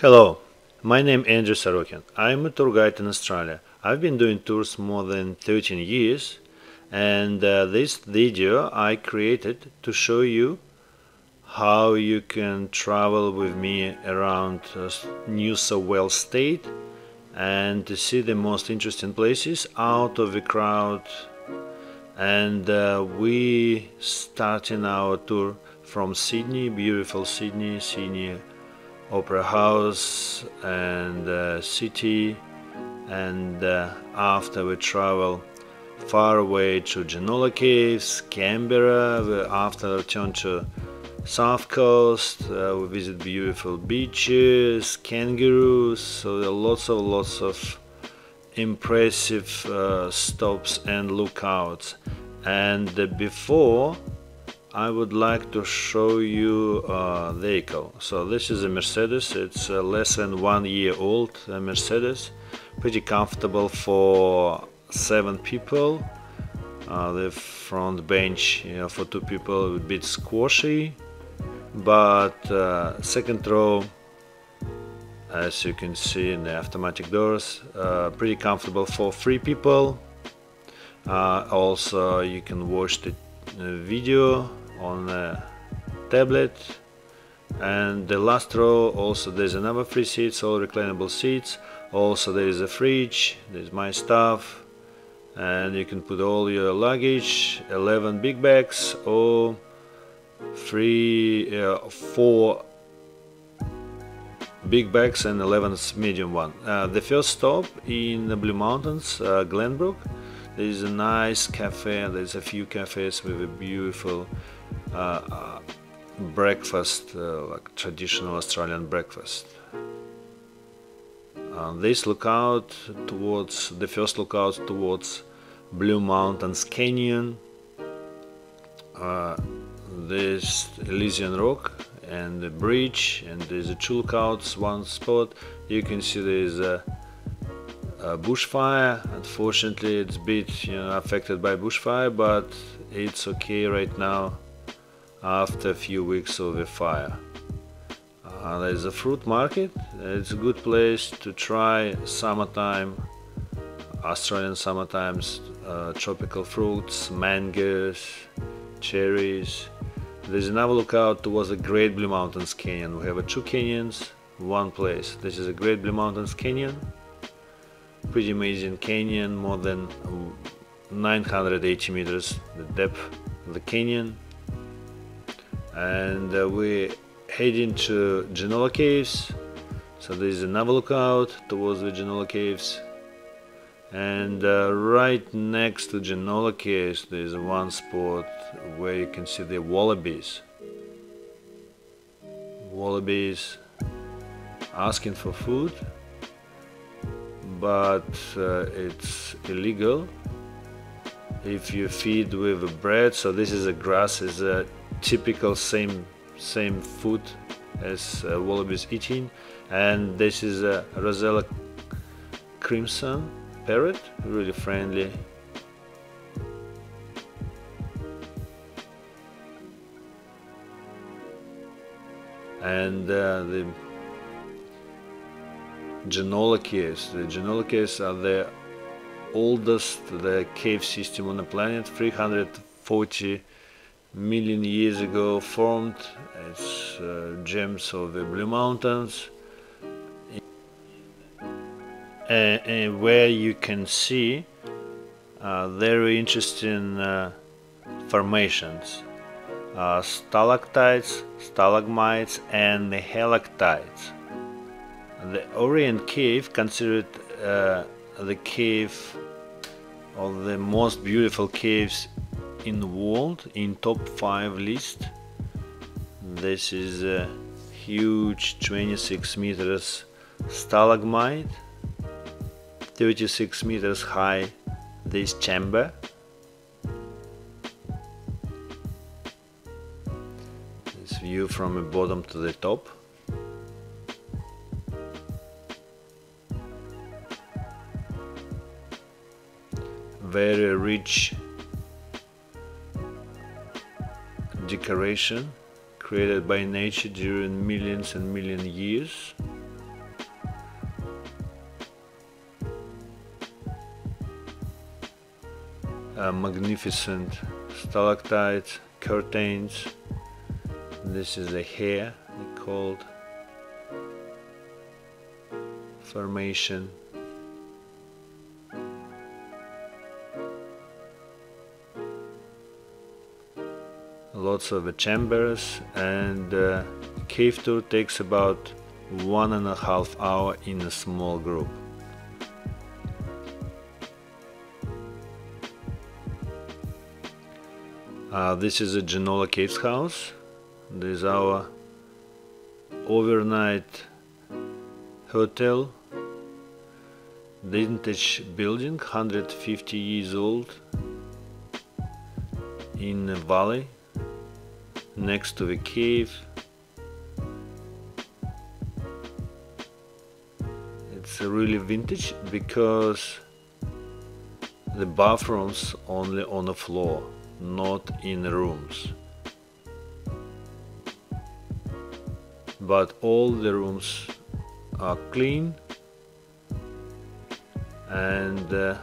Hello, my name is Andrew Sorokin. I'm a tour guide in Australia. I've been doing tours more than 13 years and uh, this video I created to show you how you can travel with me around uh, New South Wales state and to see the most interesting places out of the crowd and uh, we starting our tour from Sydney, beautiful Sydney, Sydney opera house and uh, city and uh, after we travel far away to Jenolan Caves, Canberra, we after return to south coast, uh, we visit beautiful beaches, kangaroos, so there are lots of lots of impressive uh, stops and lookouts. And before I would like to show you a vehicle. So this is a Mercedes, it's less than one year old a Mercedes, pretty comfortable for seven people. Uh, the front bench you know, for two people a bit squashy, but uh, second row, as you can see in the automatic doors, uh, pretty comfortable for three people. Uh, also you can wash the video on tablet. And the last row also there's another three seats all reclinable seats. Also there is a fridge there's my stuff. And you can put all your luggage 11 big bags or three uh, four big bags and 11 medium one. Uh, the first stop in the Blue Mountains uh, Glenbrook there is a nice cafe there's a few cafes with a beautiful uh, uh, breakfast, uh, like traditional Australian breakfast. And this lookout towards the first lookout towards Blue Mountains Canyon. this Elysian Rock and the bridge and there's a two lookouts one spot you can see there's a, a bushfire unfortunately it's a bit you know affected by bushfire but it's okay right now after a few weeks of the fire. Uh, there's a fruit market. It's a good place to try summertime, Australian summertime uh, tropical fruits, mangoes, cherries. There's another lookout towards the Great Blue Mountains Canyon. We have a two canyons, one place. This is a Great Blue Mountains Canyon. Pretty amazing canyon, more than 980 meters the depth of the canyon. And uh, we're heading to Jenolan Caves. So there's another lookout towards the Jenolan Caves. And uh, right next to Jenolan Caves there's one spot where you can see the wallabies. Wallabies asking for food but uh, it's illegal if you feed with bread. So this is a grass is a typical same same food as uh, wallabies eating. And this is a Rosella crimson parrot really friendly. And uh, the Jenolan caves. The Jenolan caves are the oldest the cave system on the planet, 340 million years ago formed as uh, gems of the Blue Mountains and, and where you can see uh, very interesting uh, formations uh, stalactites, stalagmites and helictites. The Orient Cave considered uh, the cave of the most beautiful caves in the world in top 5 list. This is a huge 26 meters stalagmite 36 meters high this chamber. This view from the bottom to the top very rich decoration created by nature during millions and million years. A magnificent stalactites, curtains. This is a hair called formation Lots of chambers and uh, cave tour takes about one and a half hour in a small group. Uh, this is a Jenolan Caves house. This is our overnight hotel. Vintage building, 150 years old, in a valley, next to the cave. It's really vintage because the bathrooms only on the floor not in rooms. But all the rooms are clean and uh,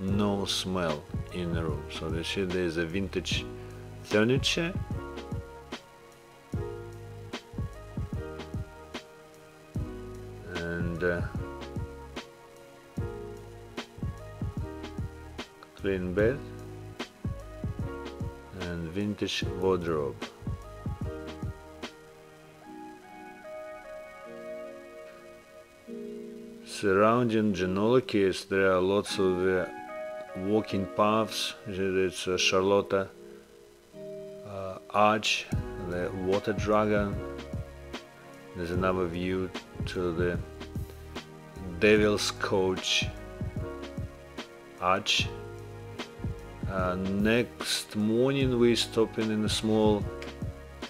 no smell in the room. So you see there's a vintage furniture clean bed and vintage wardrobe. Surrounding Jenolan Caves there are lots of uh, walking paths. It's uh, Carlotta uh, Arch, the water dragon. There's another view to the Devil's Coach Arch uh, next morning we stopping in a small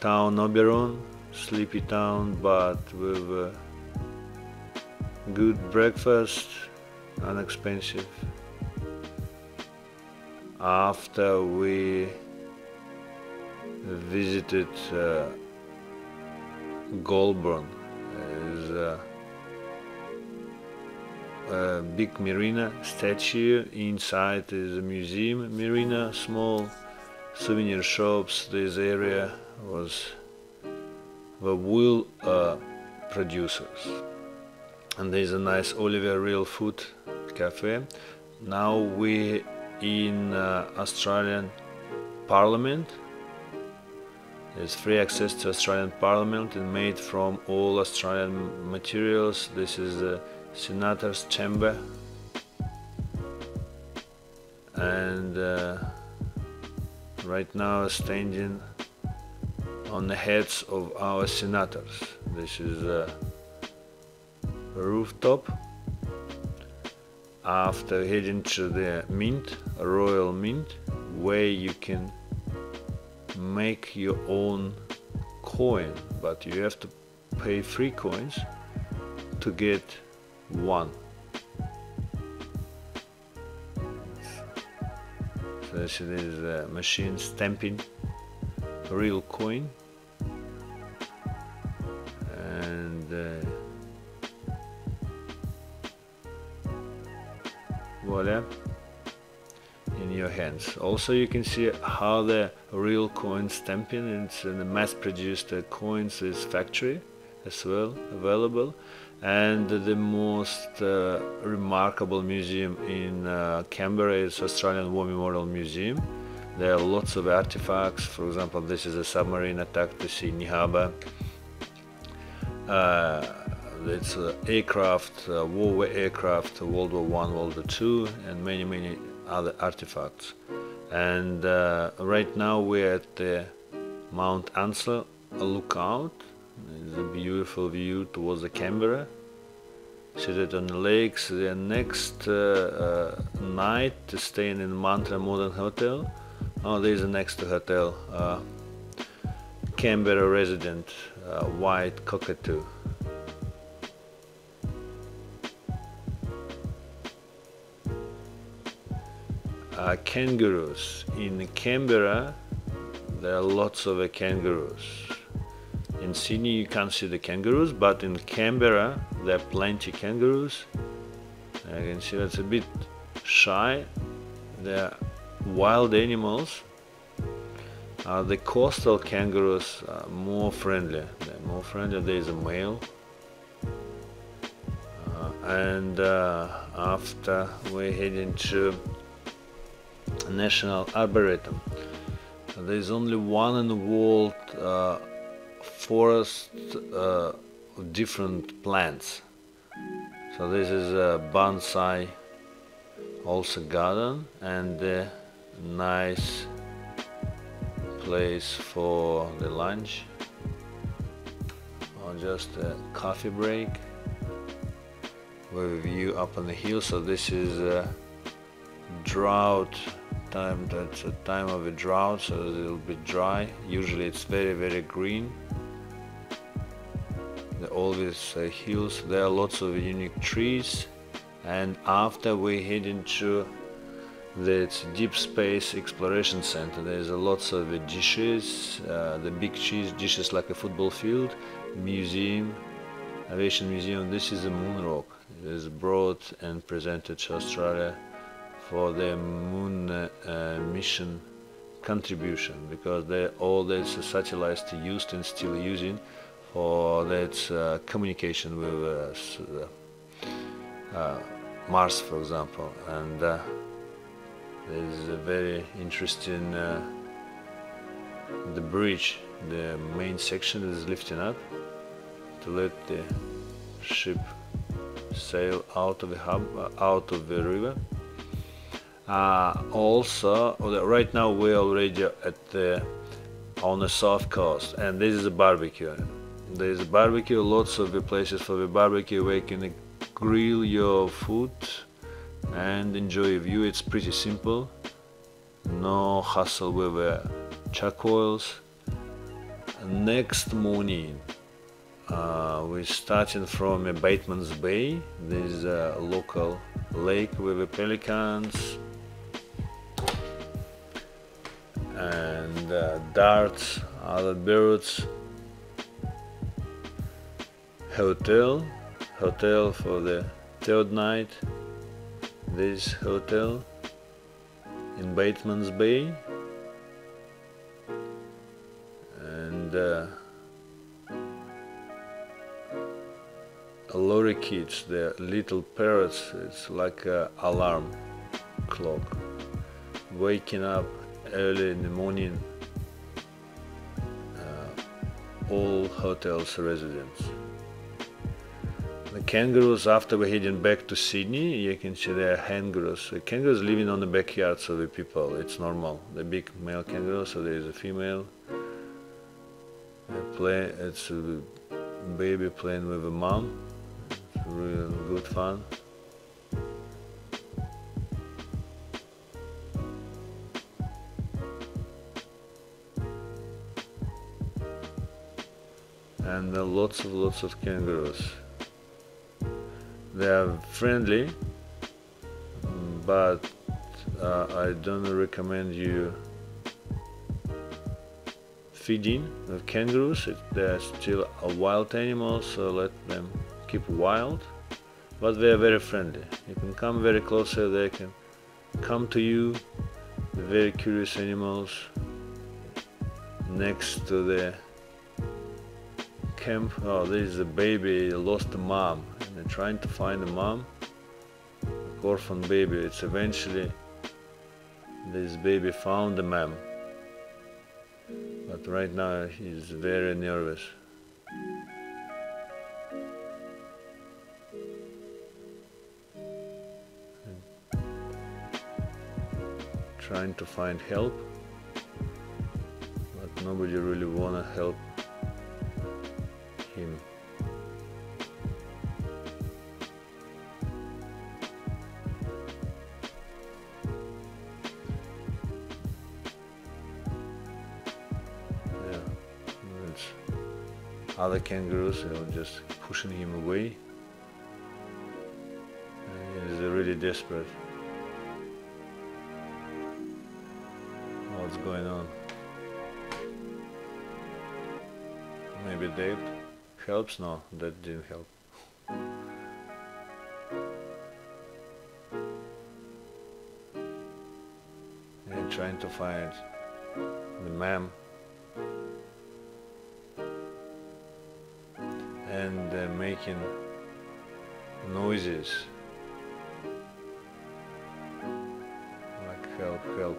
town Oberon, sleepy town, but with a good breakfast, inexpensive. After we visited uh, Goulburn, is a big merino statue. Inside is a museum merino, small souvenir shops. This area was the wool uh, producers. And there's a nice Oliver Real Food cafe. Now we in uh, Australian Parliament. There's free access to Australian Parliament and made from all Australian materials. This is the senator's chamber and uh, right now standing on the heads of our senators. This is a rooftop. After heading to the mint, royal mint, where you can make your own coin, but you have to pay three coins to get one. So this is a machine stamping real coin and uh, voila in your hands. Also you can see how the real coin stamping and the mass produced uh, coins is factory as well available and the most uh, remarkable museum in uh, Canberra is Australian War Memorial Museum. There are lots of artifacts. For example, this is a submarine attack to Sydney Harbour. Uh, it's aircraft, war aircraft, World War One, World War Two, and many many other artifacts. And uh, right now we're at the Mount Ainslie lookout it's a beautiful view towards the Canberra. Seated on the lakes. The next uh, uh, night staying in Mantra Modern Hotel. Oh, there's the next hotel. Uh, Canberra resident, uh, white cockatoo. Uh, kangaroos. In Canberra, there are lots of kangaroos. In Sydney you can't see the kangaroos, but in Canberra there are plenty kangaroos. I can see that's a bit shy. They're wild animals uh, the coastal kangaroos are more friendly they're more friendly there is a male uh, and uh, after we head into National Arboretum there is only one in the world uh, forest uh, of different plants. So this is a bonsai also garden and a nice place for the lunch. Or just a coffee break with a view up on the hill. So this is a drought time that's a time of a drought so it'll be dry. Usually it's very very green. There always uh, hills. There are lots of unique trees. And after we head into the deep space exploration center. There's a lots of dishes uh, the big cheese dishes like a football field museum aviation museum. This is a moon rock it is brought and presented to australia for the moon uh, mission contribution because they all these satellites used and still using for that uh, communication with uh, uh, Mars for example. And uh, there's a very interesting uh, the bridge the main section is lifting up to let the ship sail out of the hub out of the river. uh, also, right now we're already at the on the south coast, and this is a barbecue. There's a barbecue, lots of places for the barbecue where you can grill your food and enjoy a view. It's pretty simple, no hassle with the charcoals. Next morning, uh, we're starting from Bateman's Bay. this is a local lake with the pelicans, and uh, darts, other birds. Hotel, hotel for the third night. This hotel in Bateman's Bay, and uh. They're little parrots. It's like an alarm clock, waking up early in the morning uh, all hotels residents. The kangaroos, after we're heading back to Sydney, you can see there are kangaroos. The kangaroos living on the backyards of the people, it's normal. The big male kangaroo, so there is a female. They play, it's a baby playing with a mom. It's really good fun. Lots of lots of kangaroos. They are friendly but uh, I don't recommend you feeding with kangaroos they're still a wild animal so let them keep wild. But they are very friendly. You can come very close they can come to you very curious animals next to the camp. Oh, this is a baby lost a mom, and they're trying to find the mom. Orphan baby. It's eventually this baby found the mom, but right now he's very nervous. Trying to find help, but nobody really wanna help him. Other kangaroos are just pushing him away. And he's really desperate. What's going on? Maybe Dave helps? No, that didn't help. And trying to find the ma'am and uh, making noises like help help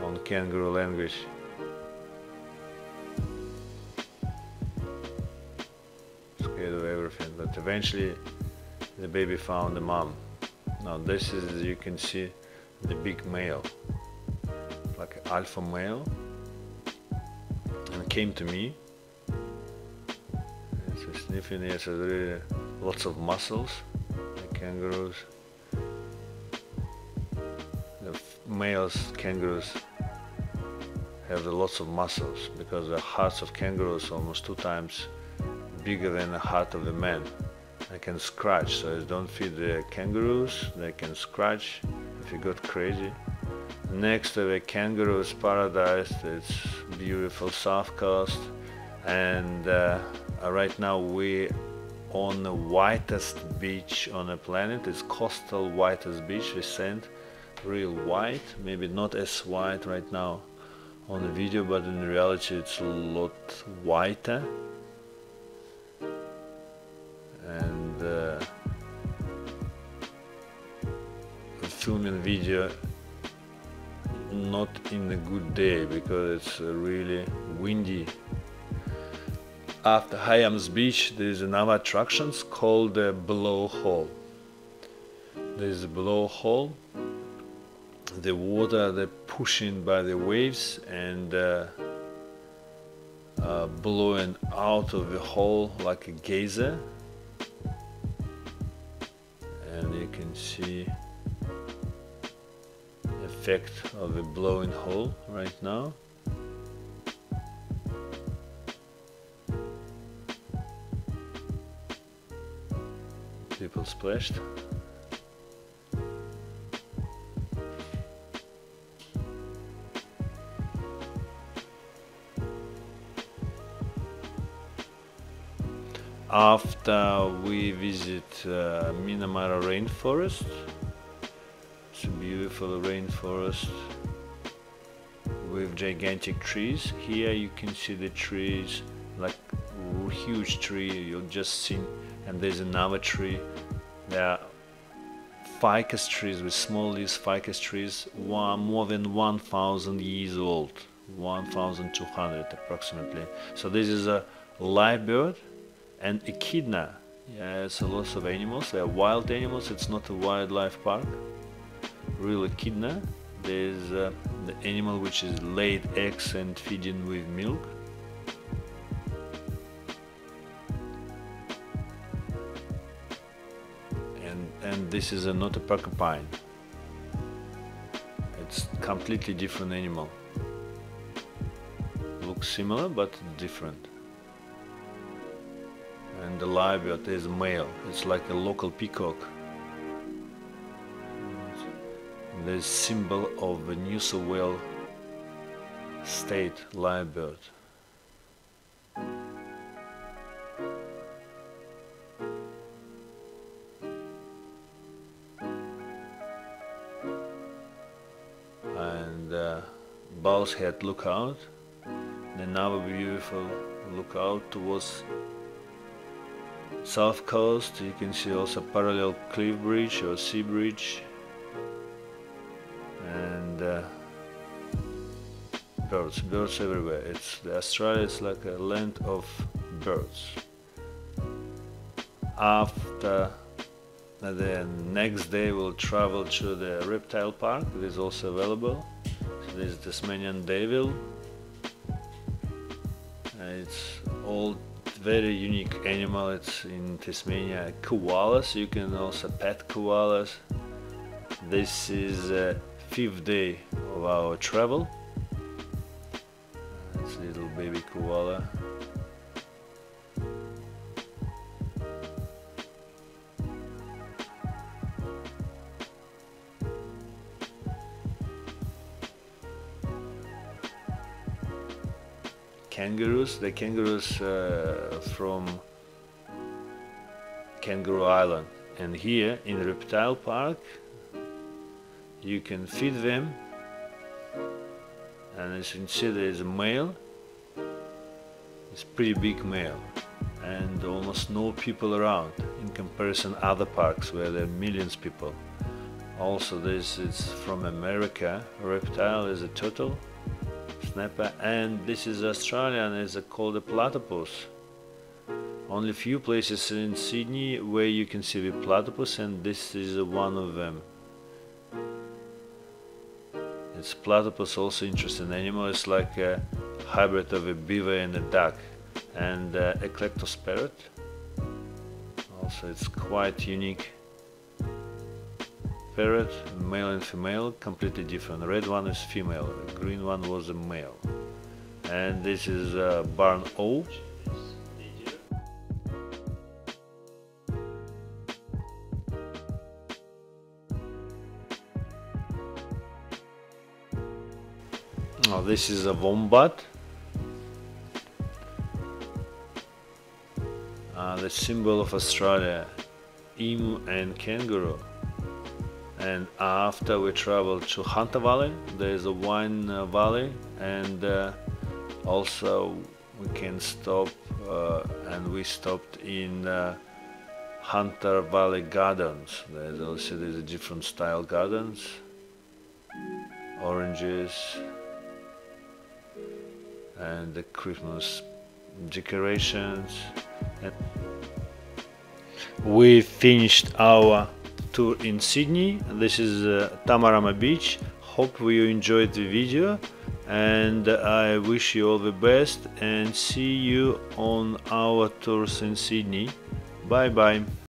on kangaroo language but eventually the baby found the mom. Now this is as you can see the big male like alpha male. And came to me. It's a sniffing yes really lots of muscles the kangaroos. The males kangaroos have lots of muscles because the hearts of kangaroos almost two times bigger than the heart of the man. They can scratch so I don't feed the kangaroos. They can scratch if you got crazy. Next to the kangaroos paradise it's beautiful south coast. And uh, right now we on the whitest beach on the planet. It's coastal whitest beach. We sand real white maybe not as white right now on the video but in reality it's a lot whiter filming video not in a good day because it's really windy. After Hyams Beach there is another attraction called the blowhole there is a blowhole the water the pushing by the waves and uh, uh, blowing out of the hole like a geyser effect of the blowing hole right now. People splashed. After we visit uh, Minnamurra rainforest a beautiful rainforest with gigantic trees. Here you can see the trees like huge tree you'll just see and there's another tree. There are ficus trees with small leaves ficus trees one, more than 1000 years old 1200 approximately. So this is a live bird and echidna. Yeah it's a lot of animals. They're wild animals. It's not a wildlife park real echidna there's uh, the animal which is laid eggs and feeding with milk. And and this is a, not a porcupine. It's completely different animal. Looks similar but different. And the lyrebird is male. It's like a local peacock the symbol of the New South Wales state lyrebird and uh, Bow's Head lookout another beautiful lookout towards south coast. You can see also parallel cliff bridge or sea bridge birds birds everywhere. It's the Australia is like a land of birds. After uh, the next day we'll travel to the reptile park it is also available. So this is Tasmanian devil. It's all very unique animal. It's in Tasmania koalas. You can also pet koalas. This is a fifth day of our travel koala kangaroos, the kangaroos uh, from Kangaroo Island. And here in Reptile Park, you can feed them and as you can see there is a male it's pretty big male and almost no people around in comparison other parks where there are millions of people. Also this is from America. Reptile is a turtle snapper and this is Australian. Is called a platypus. Only few places in Sydney where you can see the platypus and this is one of them. It's platypus also interesting animal. It's like a hybrid of a beaver and a duck. And uh, Eclectus parrot. Also it's quite unique. Parrot, male and female, completely different. Red one is female, green one was a male. And this is uh, barn owl. Oh, this is a wombat. The symbol of Australia, emu and kangaroo. And after we traveled to Hunter Valley, there is a wine uh, valley, and uh, also we can stop. Uh, and we stopped in uh, Hunter Valley Gardens. There's also there's a different style gardens, oranges and the Christmas decorations. We finished our tour in Sydney. This is uh, Tamarama Beach. Hope you enjoyed the video and I wish you all the best and see you on our tours in Sydney. Bye bye.